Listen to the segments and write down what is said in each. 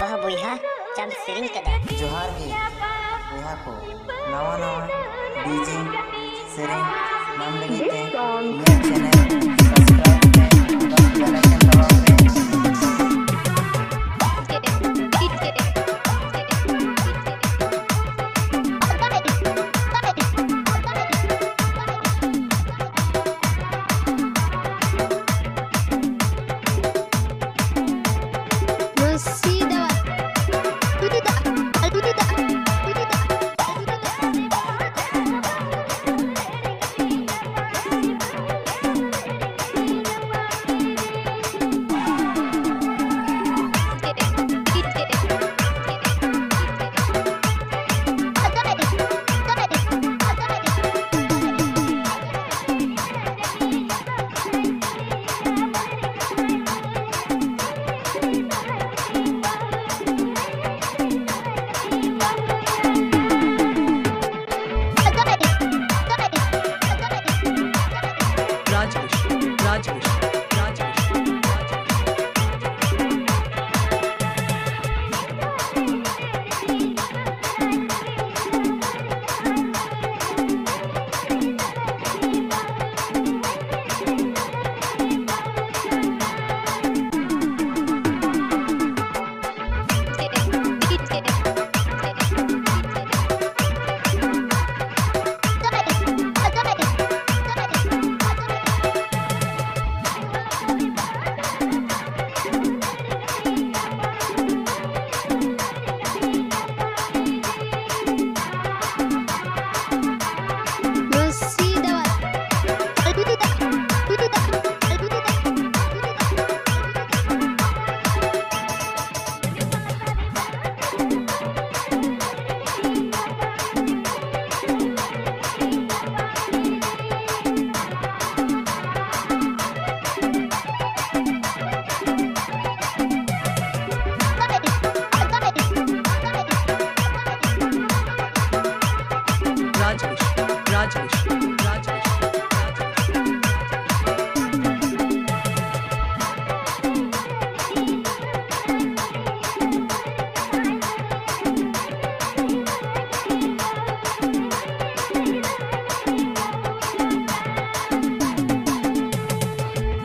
Wah buiha jam sering kada. जोहार गे बया को नवा नवा डीजे सिरिंग नाम लगी थे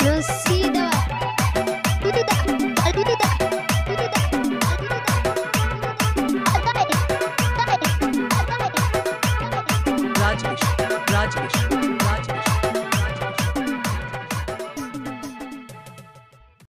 Just see.